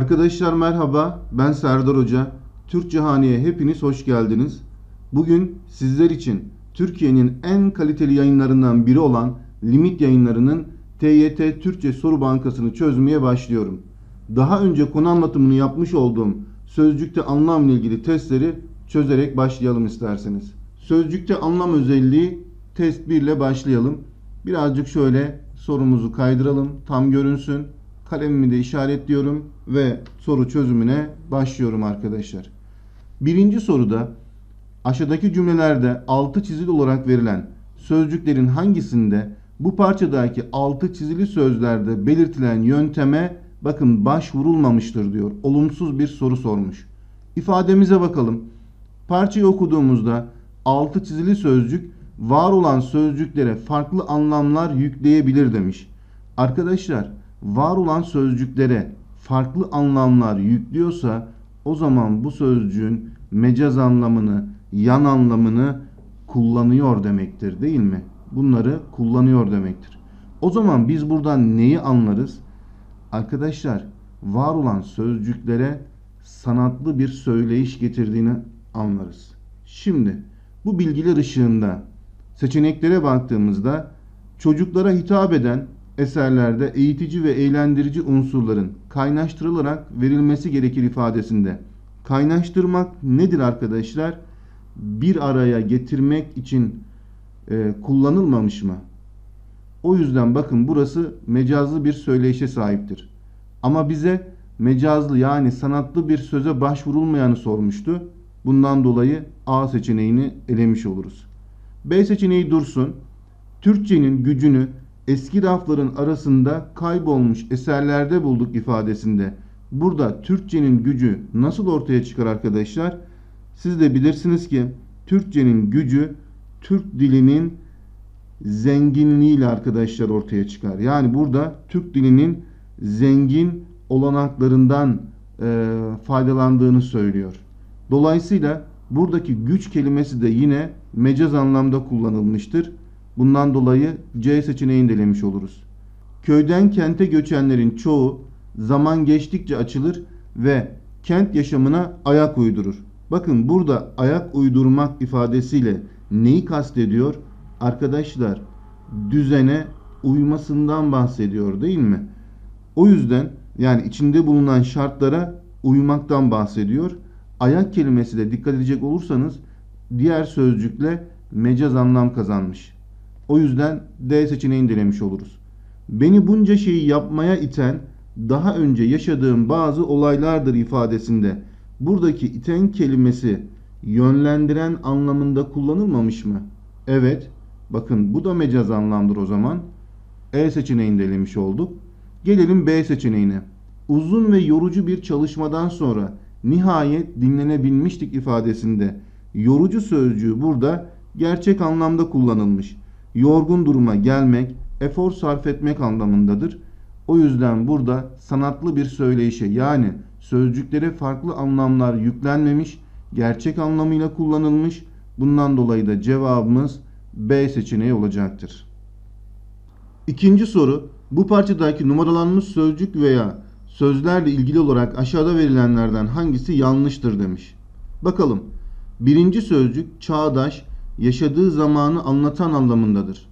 Arkadaşlar merhaba, ben Serdar Hoca. Türk Cihani'ye hepiniz hoş geldiniz. Bugün sizler için Türkiye'nin en kaliteli yayınlarından biri olan Limit Yayınları'nın TYT Türkçe Soru Bankası'nı çözmeye başlıyorum. Daha önce konu anlatımını yapmış olduğum sözcükte anlamla ilgili testleri çözerek başlayalım isterseniz. Sözcükte anlam özelliği test 1 ile başlayalım. Birazcık şöyle sorumuzu kaydıralım, tam görünsün. Kalemimi de işaretliyorum ve soru çözümüne başlıyorum arkadaşlar. Birinci soruda aşağıdaki cümlelerde altı çizili olarak verilen sözcüklerin hangisinde bu parçadaki altı çizili sözlerde belirtilen yönteme bakın başvurulmamıştır diyor. Olumsuz bir soru sormuş. İfademize bakalım. Parçayı okuduğumuzda altı çizili sözcük var olan sözcüklere farklı anlamlar yükleyebilir demiş. Arkadaşlar var olan sözcüklere farklı anlamlar yüklüyorsa o zaman bu sözcüğün mecaz anlamını, yan anlamını kullanıyor demektir değil mi? Bunları kullanıyor demektir. O zaman biz buradan neyi anlarız? Arkadaşlar var olan sözcüklere sanatlı bir söyleyiş getirdiğini anlarız. Şimdi bu bilgiler ışığında seçeneklere baktığımızda çocuklara hitap eden eserlerde eğitici ve eğlendirici unsurların kaynaştırılarak verilmesi gerekir ifadesinde. Kaynaştırmak nedir arkadaşlar? Bir araya getirmek için e, kullanılmamış mı? O yüzden bakın burası mecazlı bir söyleyişe sahiptir. Ama bize mecazlı yani sanatlı bir söze başvurulmayanı sormuştu. Bundan dolayı A seçeneğini elemiş oluruz. B seçeneği dursun. Türkçenin gücünü eski rafların arasında kaybolmuş eserlerde bulduk ifadesinde. Burada Türkçenin gücü nasıl ortaya çıkar arkadaşlar? Siz de bilirsiniz ki Türkçenin gücü Türk dilinin zenginliğiyle arkadaşlar ortaya çıkar. Yani burada Türk dilinin zengin olanaklarından e, faydalandığını söylüyor. Dolayısıyla buradaki güç kelimesi de yine mecaz anlamda kullanılmıştır. Bundan dolayı C seçeneğini delemiş oluruz. Köyden kente göçenlerin çoğu zaman geçtikçe açılır ve kent yaşamına ayak uydurur. Bakın burada ayak uydurmak ifadesiyle neyi kastediyor? Arkadaşlar düzene uymasından bahsediyor değil mi? O yüzden yani içinde bulunan şartlara uymaktan bahsediyor. Ayak kelimesi de dikkat edecek olursanız diğer sözcükle mecaz anlam kazanmış. O yüzden D seçeneğini denemiş oluruz. Beni bunca şeyi yapmaya iten daha önce yaşadığım bazı olaylardır ifadesinde buradaki iten kelimesi yönlendiren anlamında kullanılmamış mı? Evet. Bakın bu da mecaz anlamdır o zaman. E seçeneğini de elemiş olduk. Gelelim B seçeneğine. Uzun ve yorucu bir çalışmadan sonra nihayet dinlenebilmiştik ifadesinde yorucu sözcüğü burada gerçek anlamda kullanılmış. Yorgun duruma gelmek, efor sarf etmek anlamındadır. O yüzden burada sanatlı bir söyleyişe yani sözcüklere farklı anlamlar yüklenmemiş, gerçek anlamıyla kullanılmış. Bundan dolayı da cevabımız B seçeneği olacaktır. İkinci soru bu parçadaki numaralanmış sözcük veya sözlerle ilgili olarak aşağıda verilenlerden hangisi yanlıştır demiş. Bakalım. Birinci sözcük çağdaş, yaşadığı zamanı anlatan anlamındadır.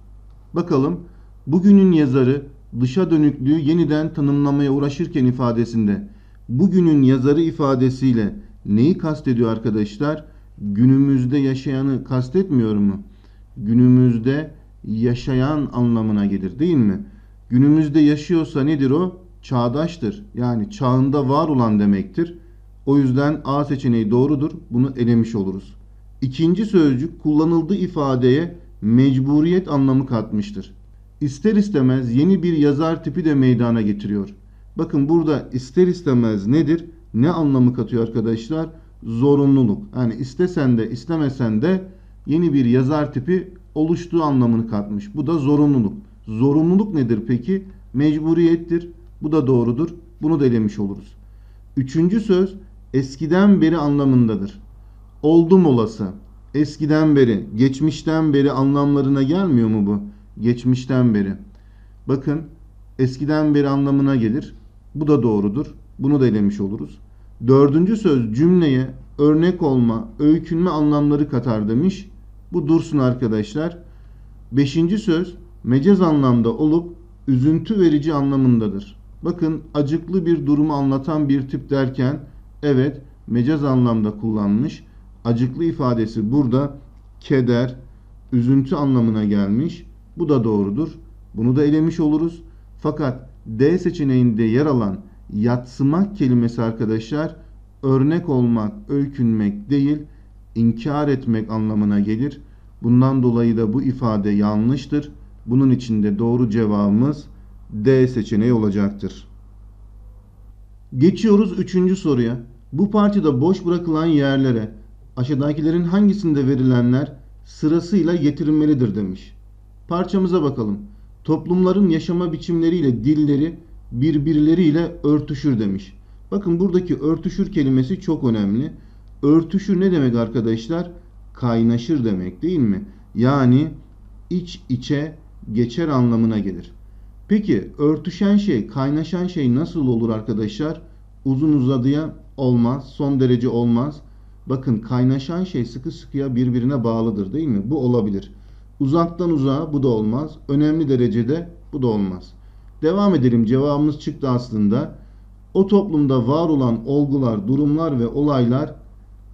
Bakalım. Bugünün yazarı dışa dönüklüğü yeniden tanımlamaya uğraşırken ifadesinde bugünün yazarı ifadesiyle neyi kastediyor arkadaşlar? Günümüzde yaşayanı kastetmiyor mu? Günümüzde yaşayan anlamına gelir değil mi? Günümüzde yaşıyorsa nedir o? Çağdaştır. Yani çağında var olan demektir. O yüzden A seçeneği doğrudur. Bunu elemiş oluruz. İkinci sözcük kullanıldığı ifadeye mecburiyet anlamı katmıştır. İster istemez yeni bir yazar tipi de meydana getiriyor. Bakın burada ister istemez nedir? Ne anlamı katıyor arkadaşlar? Zorunluluk. Yani istesen de istemesen de yeni bir yazar tipi oluştuğu anlamını katmış. Bu da zorunluluk. Zorunluluk nedir peki? Mecburiyettir. Bu da doğrudur. Bunu da elemiş oluruz. Üçüncü söz eskiden beri anlamındadır. Oldum olası. Eskiden beri, geçmişten beri anlamlarına gelmiyor mu bu? Geçmişten beri. Bakın eskiden beri anlamına gelir. Bu da doğrudur. Bunu da elemiş oluruz. Dördüncü söz cümleye örnek olma, öykünme anlamları katar demiş. Bu dursun arkadaşlar. Beşinci söz mecaz anlamda olup üzüntü verici anlamındadır. Bakın acıklı bir durumu anlatan bir tip derken evet mecaz anlamda kullanmış. Acıklı ifadesi burada keder, üzüntü anlamına gelmiş. Bu da doğrudur. Bunu da elemiş oluruz. Fakat D seçeneğinde yer alan yatsımak kelimesi arkadaşlar örnek olmak, öykünmek değil, inkar etmek anlamına gelir. Bundan dolayı da bu ifade yanlıştır. Bunun için de doğru cevabımız D seçeneği olacaktır. Geçiyoruz üçüncü soruya. Bu parçada boş bırakılan yerlere aşağıdakilerin hangisinde verilenler sırasıyla getirilmelidir demiş. Parçamıza bakalım. Toplumların yaşama biçimleriyle dilleri birbirleriyle örtüşür demiş. Bakın buradaki örtüşür kelimesi çok önemli. Örtüşür ne demek arkadaşlar? Kaynaşır demek değil mi? Yani iç içe geçer anlamına gelir. Peki örtüşen şey, kaynaşan şey nasıl olur arkadaşlar? Uzun uzadıya olmaz, son derece olmaz. Bakın kaynaşan şey sıkı sıkıya birbirine bağlıdır değil mi? Bu olabilir. Uzaktan uzağa bu da olmaz. Önemli derecede bu da olmaz. Devam edelim. Cevabımız çıktı aslında. O toplumda var olan olgular, durumlar ve olaylar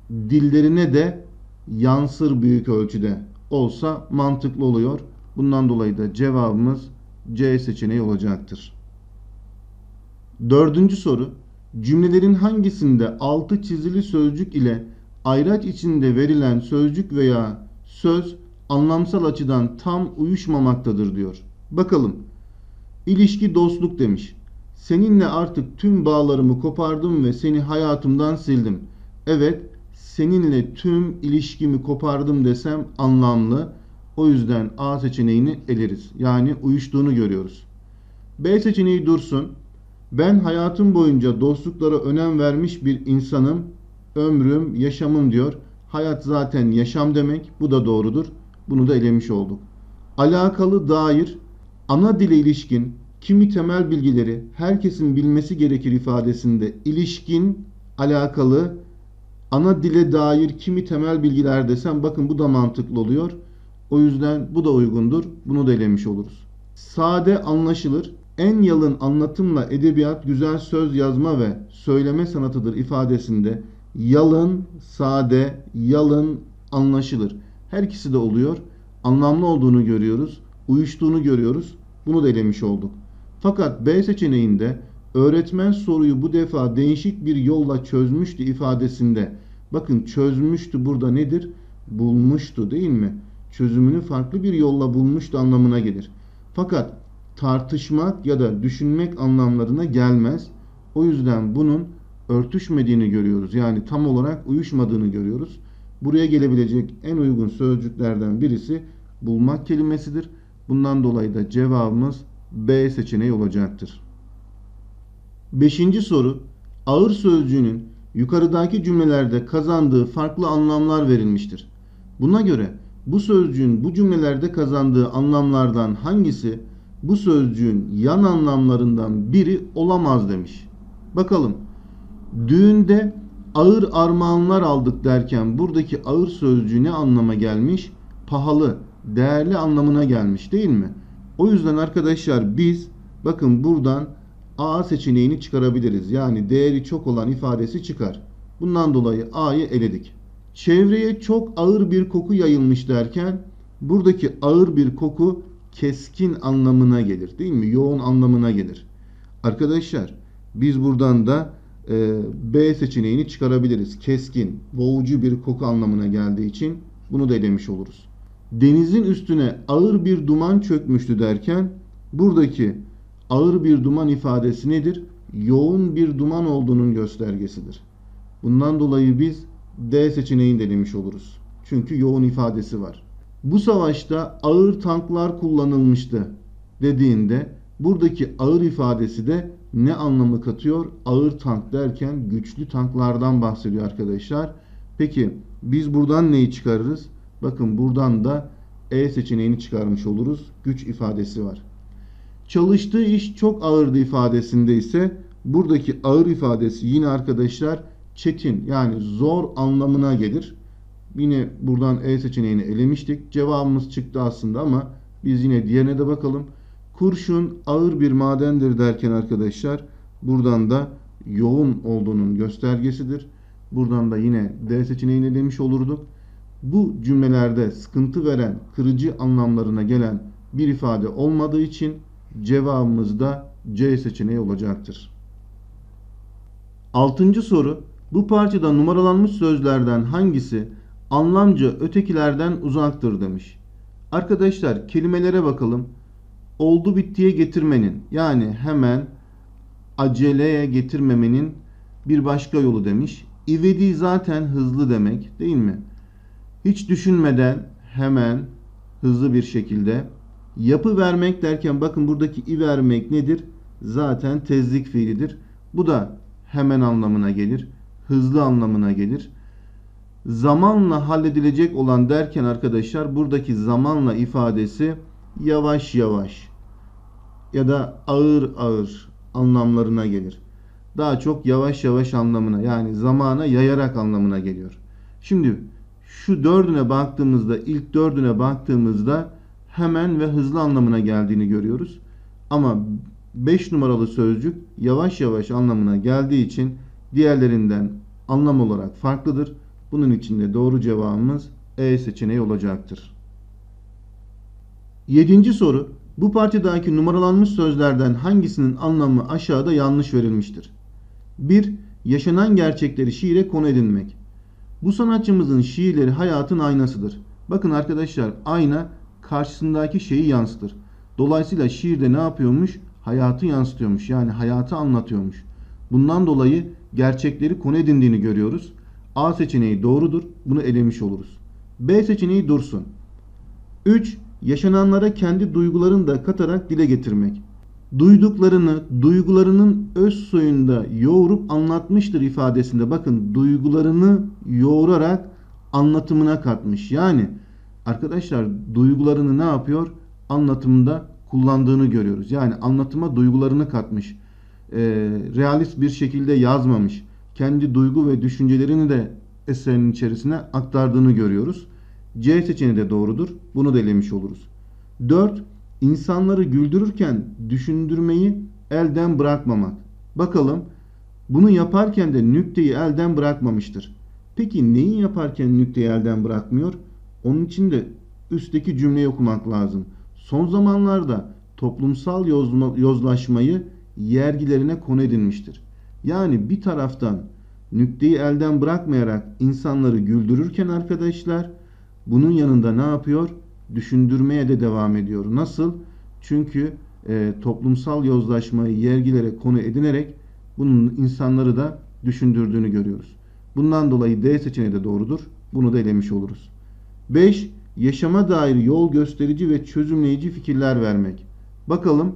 dillerine de yansır büyük ölçüde olsa mantıklı oluyor. Bundan dolayı da cevabımız C seçeneği olacaktır. Dördüncü soru. Cümlelerin hangisinde altı çizili sözcük ile ayraç içinde verilen sözcük veya söz anlamsal açıdan tam uyuşmamaktadır diyor. Bakalım. İlişki dostluk demiş. Seninle artık tüm bağlarımı kopardım ve seni hayatımdan sildim. Evet, seninle tüm ilişkimi kopardım desem anlamlı. O yüzden A seçeneğini eleriz. Yani uyuştuğunu görüyoruz. B seçeneği dursun. Ben hayatım boyunca dostluklara önem vermiş bir insanım. Ömrüm, yaşamım diyor. Hayat zaten yaşam demek. Bu da doğrudur. Bunu da elemiş olduk. Alakalı dair ana dile ilişkin kimi temel bilgileri herkesin bilmesi gerekir ifadesinde ilişkin alakalı ana dile dair kimi temel bilgiler desem bakın bu da mantıklı oluyor. O yüzden bu da uygundur. Bunu da elemiş oluruz. Sade anlaşılır. En yalın anlatımla edebiyat güzel söz yazma ve söyleme sanatıdır ifadesinde yalın, sade, yalın, anlaşılır. Her ikisi de oluyor. Anlamlı olduğunu görüyoruz. Uyuştuğunu görüyoruz. Bunu da elemiş olduk. Fakat B seçeneğinde öğretmen soruyu bu defa değişik bir yolla çözmüştü ifadesinde. Bakın çözmüştü burada nedir? Bulmuştu değil mi? Çözümünü farklı bir yolla bulmuştu anlamına gelir. Fakat tartışmak ya da düşünmek anlamlarına gelmez. O yüzden bunun örtüşmediğini görüyoruz. Yani tam olarak uyuşmadığını görüyoruz. Buraya gelebilecek en uygun sözcüklerden birisi bulmak kelimesidir. Bundan dolayı da cevabımız B seçeneği olacaktır. Beşinci soru ağır sözcüğünün yukarıdaki cümlelerde kazandığı farklı anlamlar verilmiştir. Buna göre bu sözcüğün bu cümlelerde kazandığı anlamlardan hangisi bu sözcüğün yan anlamlarından biri olamaz demiş. Bakalım. Düğünde ağır armağanlar aldık derken buradaki ağır sözcüğü ne anlama gelmiş? Pahalı, değerli anlamına gelmiş değil mi? O yüzden arkadaşlar biz bakın buradan A seçeneğini çıkarabiliriz. Yani değeri çok olan ifadesi çıkar. Bundan dolayı A'yı eledik. Çevreye çok ağır bir koku yayılmış derken buradaki ağır bir koku keskin anlamına gelir değil mi? Yoğun anlamına gelir. Arkadaşlar biz buradan da B seçeneğini çıkarabiliriz. Keskin, boğucu bir koku anlamına geldiği için bunu da elemiş oluruz. Denizin üstüne ağır bir duman çökmüştü derken buradaki ağır bir duman ifadesi nedir? Yoğun bir duman olduğunun göstergesidir. Bundan dolayı biz D seçeneğini denemiş oluruz. Çünkü yoğun ifadesi var. Bu savaşta ağır tanklar kullanılmıştı dediğinde buradaki ağır ifadesi de ne anlamı katıyor? Ağır tank derken güçlü tanklardan bahsediyor arkadaşlar. Peki biz buradan neyi çıkarırız? Bakın buradan da E seçeneğini çıkarmış oluruz. Güç ifadesi var. Çalıştığı iş çok ağırdı ifadesinde ise Buradaki ağır ifadesi yine arkadaşlar çetin yani zor anlamına gelir. Yine buradan E seçeneğini elemiştik. Cevabımız çıktı aslında ama biz yine diğerine de bakalım. Kurşun ağır bir madendir derken arkadaşlar buradan da yoğun olduğunun göstergesidir. Buradan da yine D seçeneğini elemiş olurduk. Bu cümlelerde sıkıntı veren, kırıcı anlamlarına gelen bir ifade olmadığı için cevabımız da C seçeneği olacaktır. Altıncı soru. Bu parçada numaralanmış sözlerden hangisi anlamca ötekilerden uzaktır demiş. Arkadaşlar kelimelere bakalım. Oldu bittiye getirmenin yani hemen aceleye getirmemenin bir başka yolu demiş. İvedi zaten hızlı demek değil mi? Hiç düşünmeden hemen hızlı bir şekilde yapı vermek derken bakın buradaki i vermek nedir? Zaten tezlik fiilidir. Bu da hemen anlamına gelir. Hızlı anlamına gelir. Zamanla halledilecek olan derken arkadaşlar buradaki zamanla ifadesi yavaş yavaş ya da ağır ağır anlamlarına gelir. Daha çok yavaş yavaş anlamına yani zamana yayarak anlamına geliyor. Şimdi şu dördüne baktığımızda ilk dördüne baktığımızda hemen ve hızlı anlamına geldiğini görüyoruz. Ama 5 numaralı sözcük yavaş yavaş anlamına geldiği için diğerlerinden anlam olarak farklıdır. Bunun için de doğru cevabımız E seçeneği olacaktır. Yedinci soru. Bu parçadaki numaralanmış sözlerden hangisinin anlamı aşağıda yanlış verilmiştir? 1. Yaşanan gerçekleri şiire konu edinmek. Bu sanatçımızın şiirleri hayatın aynasıdır. Bakın arkadaşlar ayna karşısındaki şeyi yansıtır. Dolayısıyla şiirde ne yapıyormuş? Hayatı yansıtıyormuş. Yani hayatı anlatıyormuş. Bundan dolayı gerçekleri konu edindiğini görüyoruz. A seçeneği doğrudur. Bunu elemiş oluruz. B seçeneği dursun. 3. Yaşananlara kendi duygularını da katarak dile getirmek. Duyduklarını duygularının öz soyunda yoğurup anlatmıştır ifadesinde bakın duygularını yoğurarak anlatımına katmış. Yani arkadaşlar duygularını ne yapıyor? Anlatımında kullandığını görüyoruz. Yani anlatıma duygularını katmış. E, realist bir şekilde yazmamış. Kendi duygu ve düşüncelerini de eserinin içerisine aktardığını görüyoruz. C seçeneği de doğrudur. Bunu da elemiş oluruz. 4. İnsanları güldürürken düşündürmeyi elden bırakmamak. Bakalım bunu yaparken de nükteyi elden bırakmamıştır. Peki neyi yaparken nükteyi elden bırakmıyor? Onun için de üstteki cümleyi okumak lazım. Son zamanlarda toplumsal yozma, yozlaşmayı yergilerine konu edinmiştir. Yani bir taraftan nükteyi elden bırakmayarak insanları güldürürken arkadaşlar bunun yanında ne yapıyor? Düşündürmeye de devam ediyor. Nasıl? Çünkü e, toplumsal yozlaşmayı yergilere konu edinerek bunun insanları da düşündürdüğünü görüyoruz. Bundan dolayı D seçeneği de doğrudur. Bunu da elemiş oluruz. 5. Yaşama dair yol gösterici ve çözümleyici fikirler vermek. Bakalım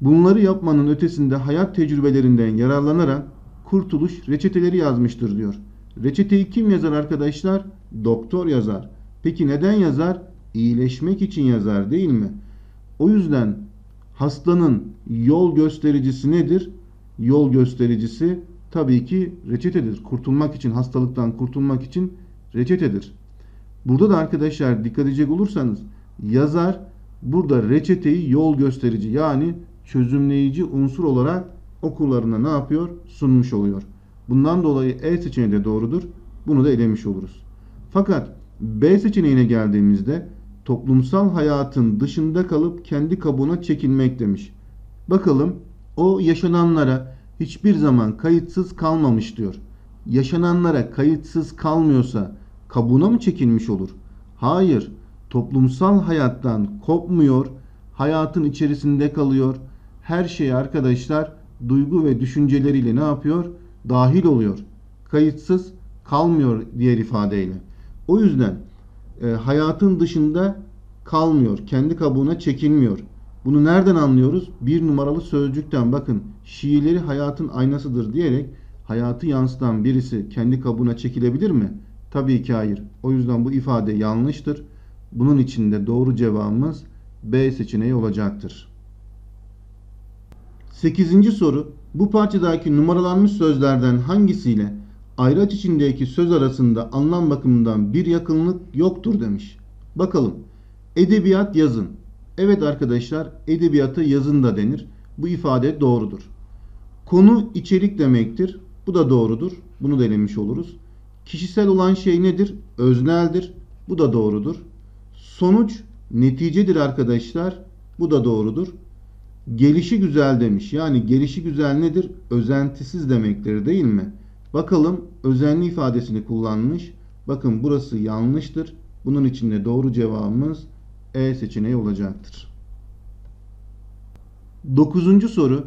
bunları yapmanın ötesinde hayat tecrübelerinden yararlanarak kurtuluş reçeteleri yazmıştır diyor. Reçeteyi kim yazar arkadaşlar? Doktor yazar. Peki neden yazar? İyileşmek için yazar değil mi? O yüzden hastanın yol göstericisi nedir? Yol göstericisi tabii ki reçetedir. Kurtulmak için, hastalıktan kurtulmak için reçetedir. Burada da arkadaşlar dikkat edecek olursanız yazar burada reçeteyi yol gösterici yani çözümleyici unsur olarak okullarına ne yapıyor? Sunmuş oluyor. Bundan dolayı E seçeneği de doğrudur. Bunu da elemiş oluruz. Fakat B seçeneğine geldiğimizde toplumsal hayatın dışında kalıp kendi kabuğuna çekilmek demiş. Bakalım o yaşananlara hiçbir zaman kayıtsız kalmamış diyor. Yaşananlara kayıtsız kalmıyorsa kabuğuna mı çekilmiş olur? Hayır. Toplumsal hayattan kopmuyor, hayatın içerisinde kalıyor. Her şey arkadaşlar duygu ve düşünceleriyle ne yapıyor? Dahil oluyor. Kayıtsız kalmıyor diğer ifadeyle. O yüzden e, hayatın dışında kalmıyor. Kendi kabuğuna çekilmiyor. Bunu nereden anlıyoruz? Bir numaralı sözcükten bakın şiirleri hayatın aynasıdır diyerek hayatı yansıtan birisi kendi kabuğuna çekilebilir mi? Tabii ki hayır. O yüzden bu ifade yanlıştır. Bunun için de doğru cevabımız B seçeneği olacaktır. 8. soru. Bu parçadaki numaralanmış sözlerden hangisiyle ayraç içindeki söz arasında anlam bakımından bir yakınlık yoktur demiş. Bakalım. Edebiyat yazın. Evet arkadaşlar edebiyata yazın da denir. Bu ifade doğrudur. Konu içerik demektir. Bu da doğrudur. Bunu da elemiş oluruz. Kişisel olan şey nedir? Özneldir. Bu da doğrudur. Sonuç neticedir arkadaşlar. Bu da doğrudur. Gelişi güzel demiş. Yani gelişi güzel nedir? Özentisiz demektir değil mi? Bakalım özenli ifadesini kullanmış. Bakın burası yanlıştır. Bunun için de doğru cevabımız E seçeneği olacaktır. Dokuzuncu soru.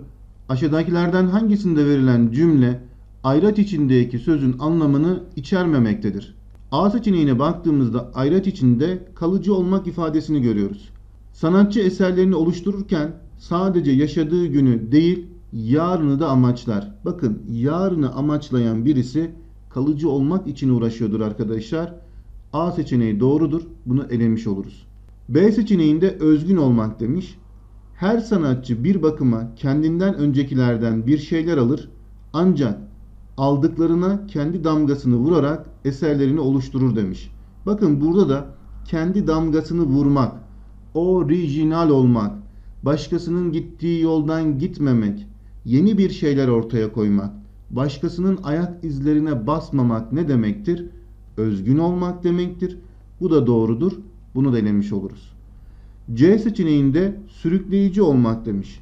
Aşağıdakilerden hangisinde verilen cümle ayraç içindeki sözün anlamını içermemektedir? A seçeneğine baktığımızda ayraç içinde kalıcı olmak ifadesini görüyoruz. Sanatçı eserlerini oluştururken sadece yaşadığı günü değil, yarını da amaçlar. Bakın, yarını amaçlayan birisi kalıcı olmak için uğraşıyordur arkadaşlar. A seçeneği doğrudur. Bunu elemiş oluruz. B seçeneğinde özgün olmak demiş. Her sanatçı bir bakıma kendinden öncekilerden bir şeyler alır ancak aldıklarına kendi damgasını vurarak eserlerini oluşturur demiş. Bakın burada da kendi damgasını vurmak, orijinal olmak, başkasının gittiği yoldan gitmemek, yeni bir şeyler ortaya koymak, başkasının ayak izlerine basmamak ne demektir? Özgün olmak demektir. Bu da doğrudur. Bunu denemiş oluruz. C seçeneğinde sürükleyici olmak demiş.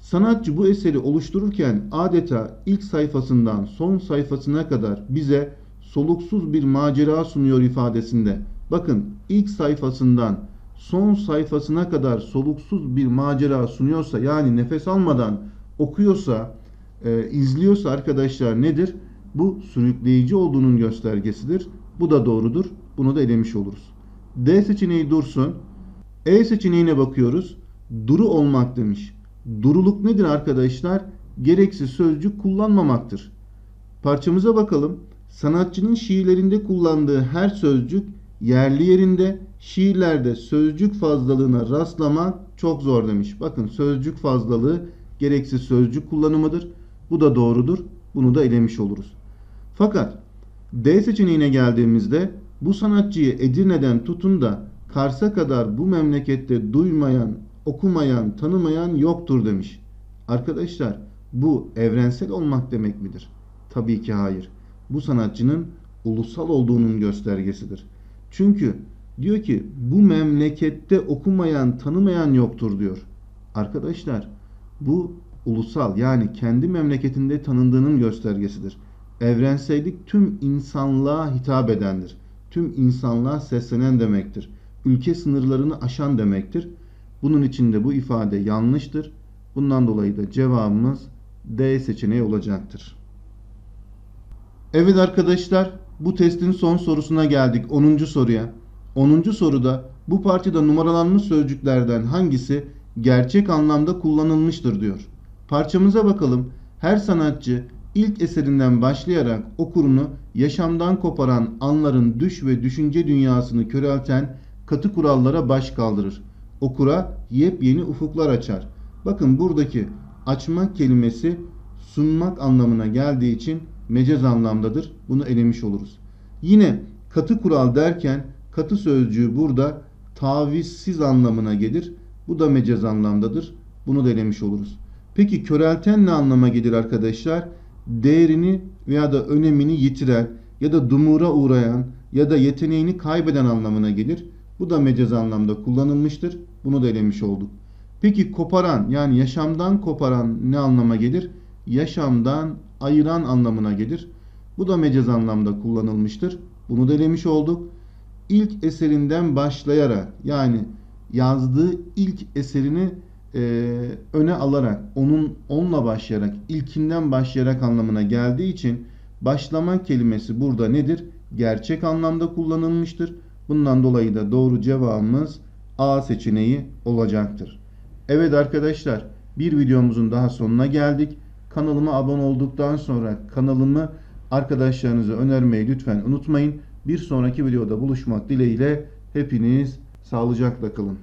Sanatçı bu eseri oluştururken adeta ilk sayfasından son sayfasına kadar bize soluksuz bir macera sunuyor ifadesinde. Bakın ilk sayfasından son sayfasına kadar soluksuz bir macera sunuyorsa yani nefes almadan okuyorsa, e, izliyorsa arkadaşlar nedir? Bu sürükleyici olduğunun göstergesidir. Bu da doğrudur. Bunu da elemiş oluruz. D seçeneği dursun. E seçeneğine bakıyoruz. Duru olmak demiş. Duruluk nedir arkadaşlar? Gereksiz sözcük kullanmamaktır. Parçamıza bakalım. Sanatçının şiirlerinde kullandığı her sözcük yerli yerinde, şiirlerde sözcük fazlalığına rastlamak çok zor demiş. Bakın sözcük fazlalığı gereksiz sözcük kullanımıdır. Bu da doğrudur. Bunu da elemiş oluruz. Fakat D seçeneğine geldiğimizde bu sanatçıyı Edirne'den tutun da Kars'a kadar bu memlekette duymayan, okumayan, tanımayan yoktur demiş. Arkadaşlar bu evrensel olmak demek midir? Tabii ki hayır. Bu sanatçının ulusal olduğunun göstergesidir. Çünkü diyor ki bu memlekette okumayan, tanımayan yoktur diyor. Arkadaşlar bu ulusal yani kendi memleketinde tanındığının göstergesidir. Evrensellik tüm insanlığa hitap edendir. Tüm insanlığa seslenen demektir. Ülke sınırlarını aşan demektir. Bunun için de bu ifade yanlıştır. Bundan dolayı da cevabımız D seçeneği olacaktır. Evet arkadaşlar bu testin son sorusuna geldik 10. soruya. 10. soruda bu parçada numaralanmış sözcüklerden hangisi gerçek anlamda kullanılmıştır diyor. Parçamıza bakalım. Her sanatçı ilk eserinden başlayarak okurunu yaşamdan koparan anların düş ve düşünce dünyasını körelten katı kurallara baş kaldırır. Okura yepyeni ufuklar açar. Bakın buradaki açmak kelimesi sunmak anlamına geldiği için mecaz anlamdadır. Bunu elemiş oluruz. Yine katı kural derken katı sözcüğü burada tavizsiz anlamına gelir. Bu da mecaz anlamdadır. Bunu da oluruz. Peki körelten ne anlama gelir arkadaşlar? Değerini veya da önemini yitiren ya da dumura uğrayan ya da yeteneğini kaybeden anlamına gelir. Bu da mecaz anlamda kullanılmıştır. Bunu da elemiş olduk. Peki koparan yani yaşamdan koparan ne anlama gelir? Yaşamdan ayıran anlamına gelir. Bu da mecaz anlamda kullanılmıştır. Bunu da elemiş olduk. İlk eserinden başlayarak yani yazdığı ilk eserini e, öne alarak, onun onunla başlayarak, ilkinden başlayarak anlamına geldiği için başlama kelimesi burada nedir? Gerçek anlamda kullanılmıştır. Bundan dolayı da doğru cevabımız A seçeneği olacaktır. Evet arkadaşlar, bir videomuzun daha sonuna geldik. Kanalıma abone olduktan sonra kanalımı arkadaşlarınıza önermeyi lütfen unutmayın. Bir sonraki videoda buluşmak dileğiyle hepiniz sağlıcakla kalın.